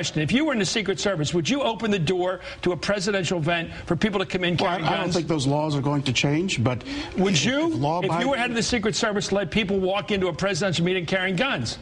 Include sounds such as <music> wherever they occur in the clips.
If you were in the Secret Service, would you open the door to a presidential event for people to come in Well, carrying I, I don't think those laws are going to change, but would you, if if you were head of the Secret Service, let people walk into a presidential meeting carrying guns?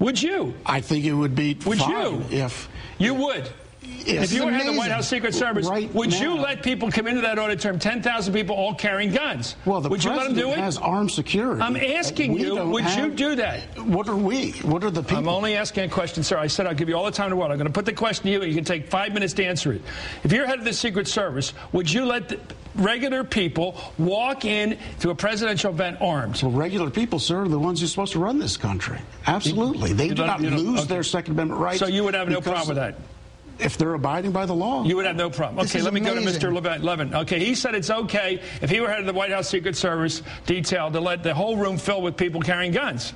Would you? I think it would be Would you? if You would. Yes. If you were head of the White. House Secret Service, Right would you let people come into that auditorium, 10,000 people all carrying guns? well, the would you let them president do it? has armed security. I'm asking We you, would you do that? What are we? What are the people? I'm only asking a question, sir. I said I'll give you all the time in the world. I'm going to put the question to you, and you can take five minutes to answer it. If you're head of the Secret Service, would you let the regular people walk in to a presidential event armed? Well, regular people, sir, are the ones who are supposed to run this country. Absolutely. They do don't- lose okay. their Second Amendment rights. So you would have no problem with that? If they're abiding by the law. You would have no problem. This Okay, let me go to Mr. Levin. Levin. Okay, he said it's okay if he were head of the White House Secret Service detail to let the whole room fill with people carrying guns.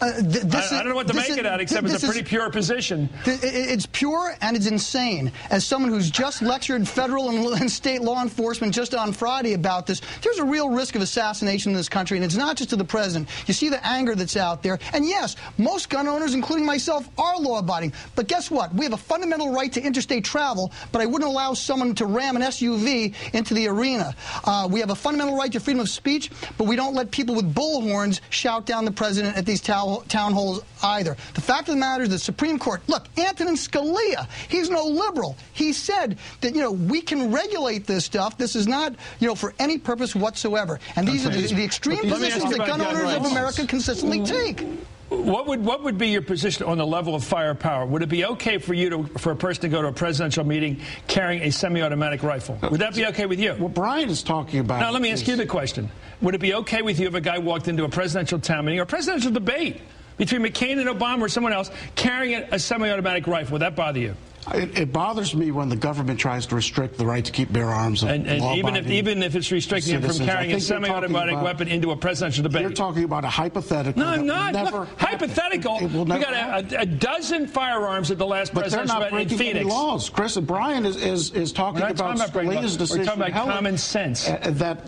Uh, th- this I, is- I don't know what to make is- of that, except it's a is- pretty pure position. It's pure and it's insane. As someone who's just lectured federal and <laughs> and state law enforcement just on Friday about this, there's a real risk of assassination in this country, and it's not just to the president. You see the anger that's out there. And yes, most gun owners, including myself, are law abiding. But guess what? We have a fundamental right to interstate travel, but I wouldn't allow someone to ram an SUV into the arena. Uh, we have a fundamental right to freedom of speech, but we don't let people with bullhorns shout down the president at these town, town halls either. The fact of the matter is the Supreme Court, look, Antonin Scalia, he's no liberal. He said that, you know, we can regulate this stuff. This is not, you know, for any purpose whatsoever. And these are the, the extreme Let me ask positions that gun gun owners of. America consistently take. What would what would be your position on the level of firepower? Would it be okay for you to for a person to go to a presidential meeting carrying a semi-automatic rifle? Uh, would that be okay with you? What Brian is talking about. Now let me ask you the question: Would it be okay with you if a guy walked into a presidential town meeting or a presidential debate between McCain and Obama or someone else carrying a, a semi-automatic rifle? Would that bother you? It, it bothers me when the government tries to restrict the right to keep bear arms. And, and even if even if it's restricting him from carrying a think you're talking semi-automatic about- weapon into a presidential debate. You're talking about a hypothetical. no, I'm not. Never Look, hypothetical. It will we got a, a, dozen firearms at the last But presidential not in breaking any Phoenix. laws. Chris and Brian is, is, is talking about talking about Scalia's laws. We're talking about Heller, common sense. uh, that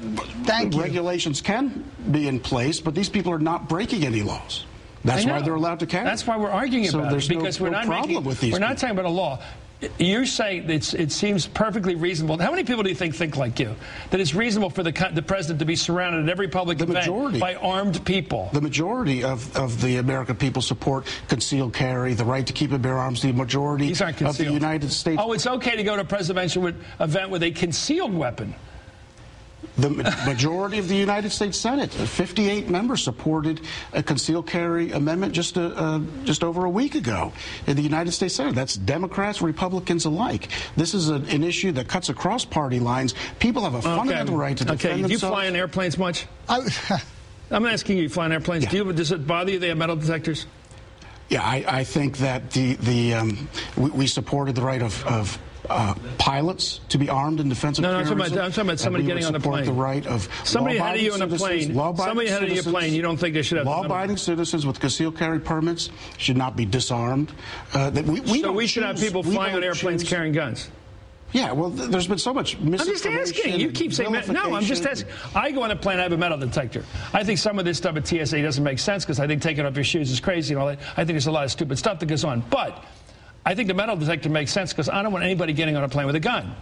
regulations can be in place, but these people are not breaking any laws. That's why they're allowed to carry. That's why we're arguing So about there's it because no we're not problem making, with these We're not talking about a law. You're saying it seems perfectly reasonable. How many people do you think think like you? That it's reasonable for the, the president to be surrounded at every public The event majority. by armed people? The majority of, of the American people support concealed carry, the right to keep and bear arms. The majority of the United States. Oh, it's okay to go to a presidential event with a concealed weapon. The majority of the United States Senate, uh, 58 members, supported a concealed carry amendment just a, uh, just over a week ago in the United States Senate. That's Democrats, Republicans alike. This is a, an issue that cuts across party lines. People have a fundamental right to defend okay. Do you fly in airplanes much? I, <laughs> I'm asking you, you fly in airplanes. Yeah. Do you, does it bother you they have metal detectors? Yeah, I, I think that the the um, we, we supported the right of. of uh, pilots to be armed in defense of No, no, I'm talking about- I'm talking about somebody getting on the support plane. the right of Somebody of you on a plane. Somebody you on a plane. You don't think they should have the law-abiding citizens with concealed carry permits should not be disarmed. Uh, that we, we so we should have people flying on airplanes choose- carrying guns. Yeah, well, th- there's been so much I'm just asking. You keep saying. No, I'm just asking. I go on a plane, I have a metal detector. I think some of this stuff at TSA doesn't make sense because I think taking off your shoes is crazy and all that. I think there's a lot of stupid stuff that goes on. But I think the metal detector makes sense because I don't want anybody getting on a plane with a gun.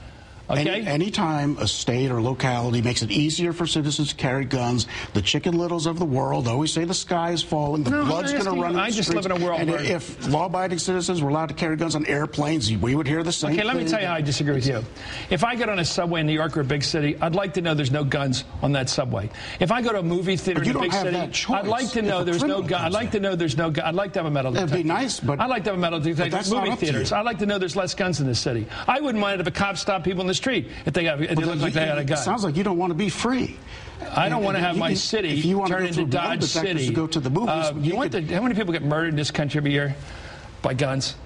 Okay? Any, anytime a state or locality makes it easier for citizens to carry guns, the chicken littles of the world always say the sky is falling, the No, blood's going to run I just live in a world And where- if law-abiding citizens were allowed to carry guns on airplanes, we would hear the same Okay, let me thing. tell you how I disagree with you. If I get on a subway in New York or a big city, I'd like to know there's no guns on that subway. If I go to a movie theater in a big city, I'd like to know there's no gun. I'd like to know there's no gun. I'd like to have a metal detector. Detector. be nice, but- I'd like to have a metal detector movie not up to theaters. I'd like to know there's less guns in this city. I wouldn't mind if a cop stopped people in the street if they, got, if they looked like they had a it gun. sounds like you don't want to be free. I don't want to have my can- city if you want to turn go into Dodge City. to go to the movies, Uh, you you know could- the, how many people get murdered in this country every year by guns?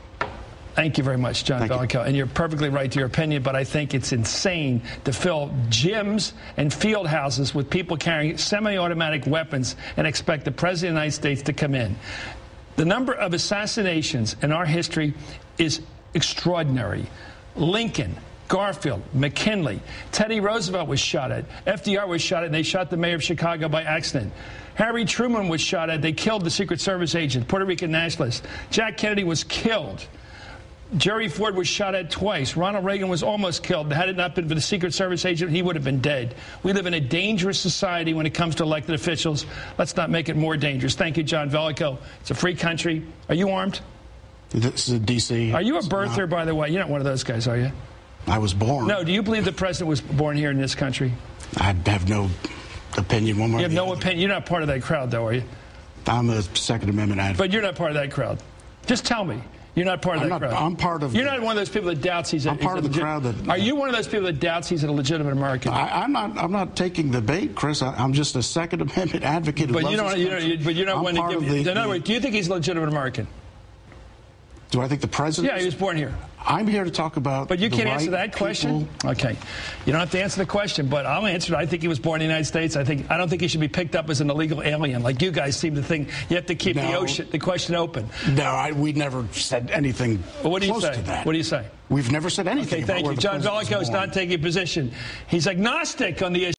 Thank you very much, John Thank you. And you're perfectly right to your opinion, but I think it's insane to fill gyms and field houses with people carrying semi automatic weapons and expect the President of the United States to come in. The number of assassinations in our history is extraordinary. Lincoln, Garfield, McKinley, Teddy Roosevelt was shot at. FDR was shot at, and they shot the mayor of Chicago by accident. Harry Truman was shot at. They killed the Secret Service agent, Puerto Rican nationalist. Jack Kennedy was killed. Jerry Ford was shot at twice. Ronald Reagan was almost killed. Had it not been for the Secret Service agent, he would have been dead. We live in a dangerous society when it comes to elected officials. Let's not make it more dangerous. Thank you, John Velleco. It's a free country. Are you armed? This is D.C. Are you a birther, by the way? You're not one of those guys, are you? I was born. No. Do you believe the president was born here in this country? I have no opinion one way You have no other. opinion. You're not part of that crowd, though, are you? I'm a Second Amendment advocate. But you're not part of that crowd. Just tell me. You're not part of I'm that not- crowd. I'm part of You're the- not one of those people that doubts he's a. I'm part he's of the crowd that- Are you one of those people that doubts he's a legitimate American? I, I'm not. I'm not taking the bait, Chris. I, I'm just a Second <laughs> Amendment advocate. But you don't. You don't country. but you're not I'm one to give. the- in other words, do you think he's a legitimate American? Do I think the president? Yeah, he was born here. I'm here to talk about. But you can't answer that question. people. Okay, you don't have to answer the question, but I'll answer it. I think he was born in the United States. I think I don't think he should be picked up as an illegal alien, like you guys seem to think. You have to keep the ocean, the question open. No, I, we never said anything Well, what do you close say? to that. What do you say? We've never said anything. Okay, thank you. John Velleco is not taking a position. He's agnostic on the issue.